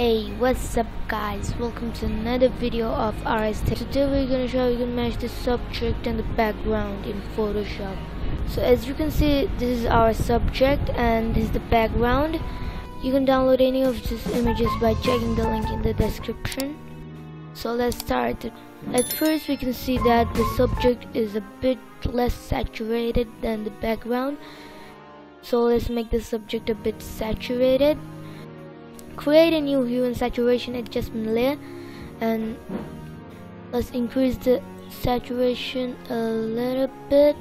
what's up guys? Welcome to another video of RST. Today we're gonna show you can match the subject and the background in Photoshop. So as you can see this is our subject and this is the background. You can download any of these images by checking the link in the description. So let's start. At first we can see that the subject is a bit less saturated than the background. So let's make the subject a bit saturated create a new hue and saturation adjustment layer and let's increase the saturation a little bit.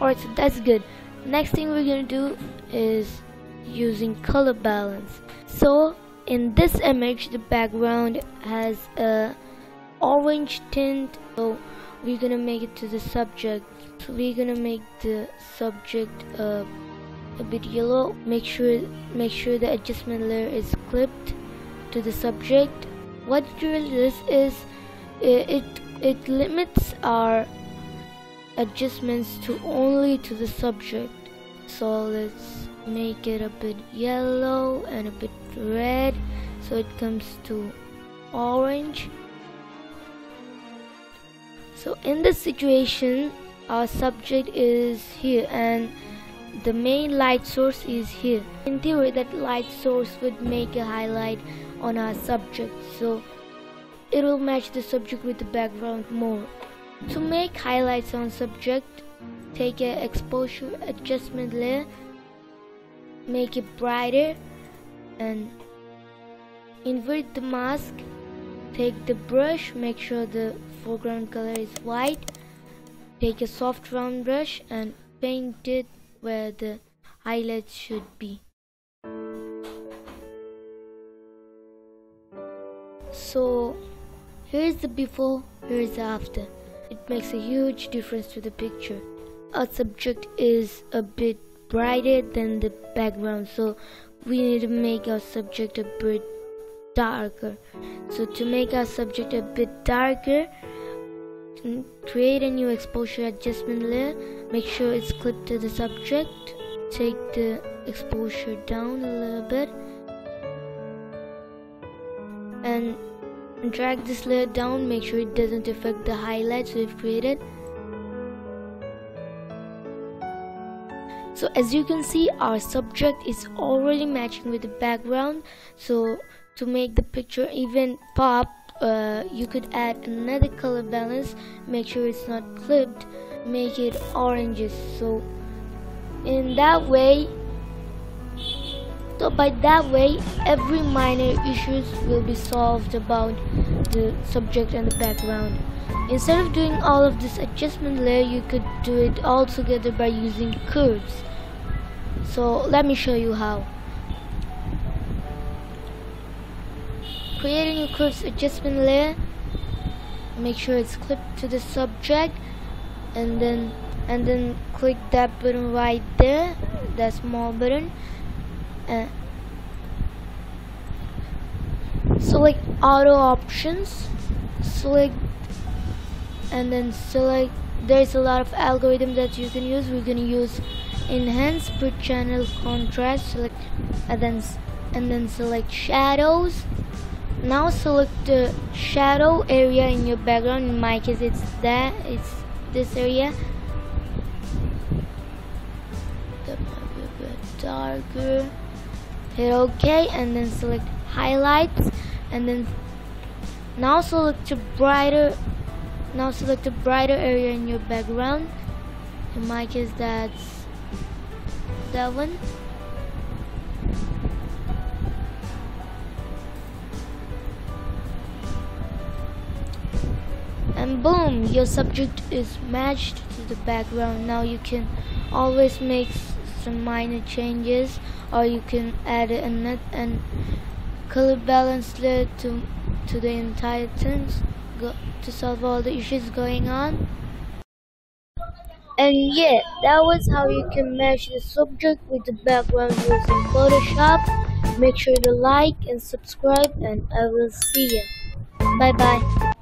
Alright so that's good. Next thing we're gonna do is using color balance. So in this image the background has a orange tint so we're gonna make it to the subject. So we're gonna make the subject uh, a bit yellow make sure make sure the adjustment layer is clipped to the subject. What really this is it, it it limits our adjustments to only to the subject. So let's make it a bit yellow and a bit red so it comes to orange. So in this situation our subject is here and the main light source is here. In theory that light source would make a highlight on our subject so it will match the subject with the background more. To make highlights on subject take a exposure adjustment layer make it brighter and invert the mask take the brush make sure the foreground color is white take a soft round brush and paint it where the highlights should be. So here's the before, here's the after. It makes a huge difference to the picture. Our subject is a bit brighter than the background so we need to make our subject a bit darker. So to make our subject a bit darker, Mm-hmm. create a new exposure adjustment layer. Make sure it's clipped to the subject. Take the exposure down a little bit. And drag this layer down. Make sure it doesn't affect the highlights we've created. So as you can see our subject is already matching with the background. So to make the picture even pop uh, you could add another color balance make sure it's not clipped make it oranges. So in that way so by that way every minor issues will be solved about the subject and the background. Instead of doing all of this adjustment layer you could do it all together by using curves. So let me show you how create a curves adjustment layer make sure it's clipped to the subject. And then and then click that button right there that small button. And select auto options. Select and then select there's a lot of algorithm that you can use. We're gonna use enhance per channel contrast select and then and then select shadows now select the shadow area in your background in my case it's that it's this area. That might be a bit darker hit ok and then select highlights and then now select the brighter now select the brighter area in your background. In my case that's that one boom your subject is matched to the background. Now you can always make some minor changes or you can add a net and color balance layer to to the entire thing to solve all the issues going on. And yeah that was how you can match the subject with the background using photoshop. Make sure to like and subscribe and i will see you bye bye